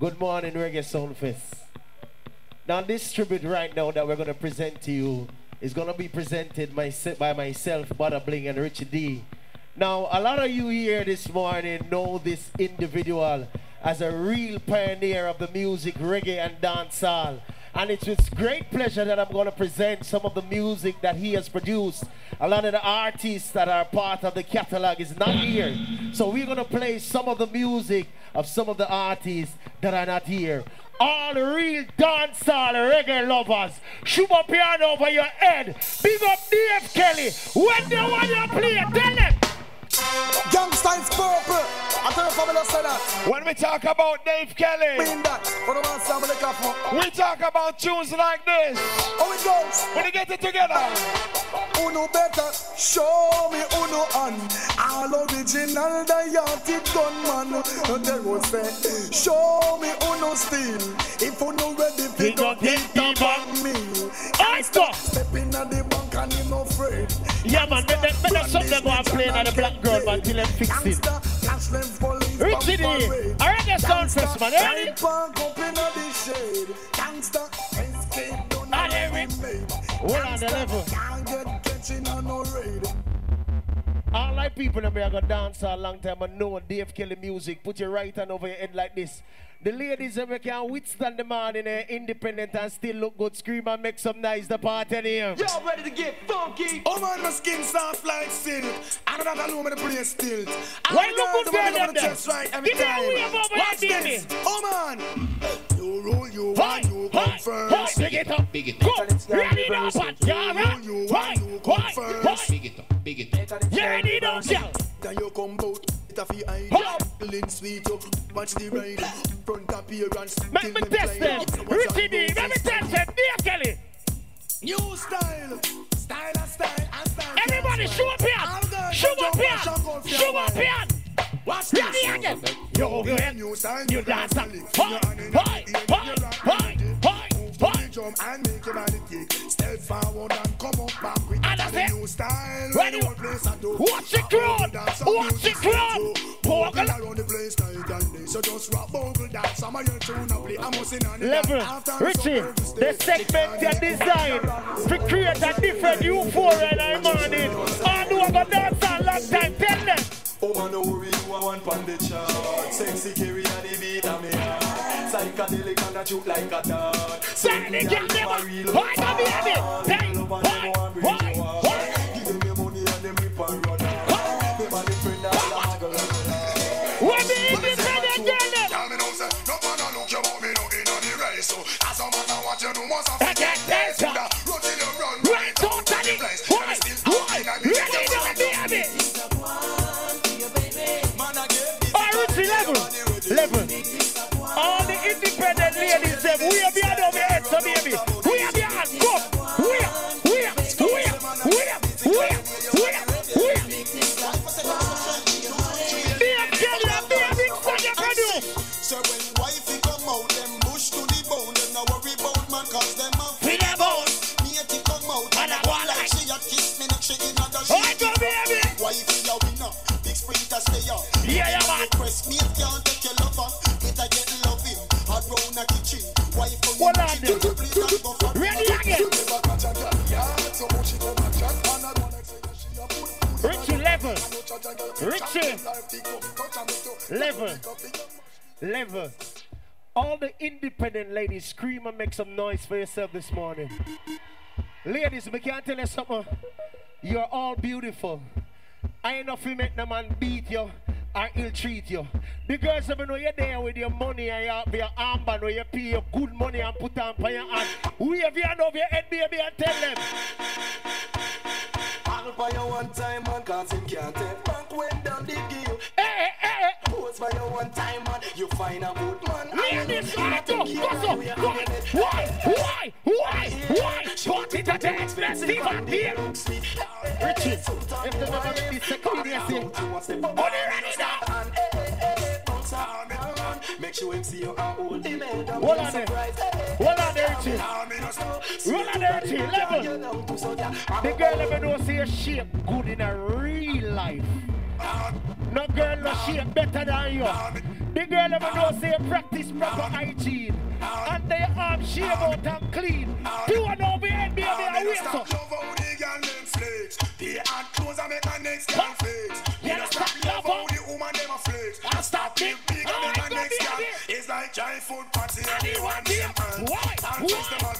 Good morning, Reggae Sumfest. Now, this tribute right now that we're going to present to you is going to be presented my, by myself, Bada Bling, and Richie D. Now, a lot of you here this morning know this individual as a real pioneer of the music, reggae, and dancehall. And it's with great pleasure that I'm going to present some of the music that he has produced. A lot of the artists that are part of the catalog is not here. So we're going to play some of the music of some of the artists that are not here. All real dancehall reggae lovers, shoot up piano over your head. Big up DF Kelly. When they want you play, tell them. Youngster is purple. I tell you family say that. When we talk about Dave Kelly, mean that. For the man sample the We talk about tunes like this. How it goes? When you get it together. Uno better show me uno on all original diatic gunman. No there will say show me uno still. If uno ready, pick up hit something go and play on the black girl until them fix it. Richie D, I read the sound first man, ready? Hold on the level. All like people that may have dance a long time and know Dave Kelly music. Put your right hand over your head like this. The ladies ever can withstand the man in a independent and still look good, scream and make some nice the party in here. Y'all ready to get funky? Oh man, my skin soft like silk. I don't have know how to play still. Why look good girl them there? Right every Give me time. a wave over Watch here, baby. this. Oh man. You rule, you Hi, want, you hi, come hi, first. big it up, big it up. Go, ready now, but You ready now. Then you come bout it a fi eye. Huh. Sweet up, watch the ride. Front appearance. Make me test them. Richie out, D, go let me test them. Dear Kelly. New style, style and style and style. Everybody, show up here. Show up here. shout out for Show up here. Watch Ready again. Yo, go ahead. New style, You new dance. Hi, hi, hi, and make your body kick. Step forward and new style. Ready? Whole place I do. Watch the crowd. Watch the crowd. Walk Bogle. around the place night and day. So just rock bogle dance. Some of your tune and play. I'm sing on the Level, Richie, the stage, segment they and to create a different euphoria in the morning. I know I'm gonna dance a long time. Tell them. Oh man, no worry, you are one pon the chart. Sexy carry and the beat of me heart. Psychedelic and a shoot like a dart. Suddenly get them up. Why not be happy? I want cause them a Feel the bone. matey come out, And I want like she a kiss me, not she in a dash. Right, go, baby. Wifey a winner, big sprinter stay up. Yeah, yeah, man. Request me, can't take your lover, it a get loving. Hard round a kitchen, wife oh, on Hold you, on, she then. do the please and go for Ready again. Richie, level. Richie. Level. Level. All the independent ladies scream and make some noise for yourself this morning. Ladies, we can't tell you something. You're all beautiful. I ain't not make no man beat you or ill treat you. The girls ever know you're there with your money and your, your armband where you pay your good money and put on for your hand. Your hand your you a good man. Ladies, go, go, go, go. Why, why, why, why, why? Put it at the expensive and dear. Richie, if never make this second, they say, Only ready now. Make sure him see you and hold him head up. Hold on there. Hold on there, Richie. Hold on there, Richie. Level. The girl ever know say shape good in a real life. No girl no shape better than you. The girl ever know say practice proper hygiene. And they arm shave out and clean. Do I know behind me and Me me no a stop waist love how the girl them flex. The hot clothes I make a next girl flex. Me no stop love how the woman them a flex. And I stop big big I make I a next girl. It's like giant food party and the Anyone one them. Why? Why?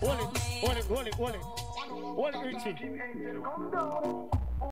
Hold it. Hold it. Hold it. Hold it. Hold it, Richie.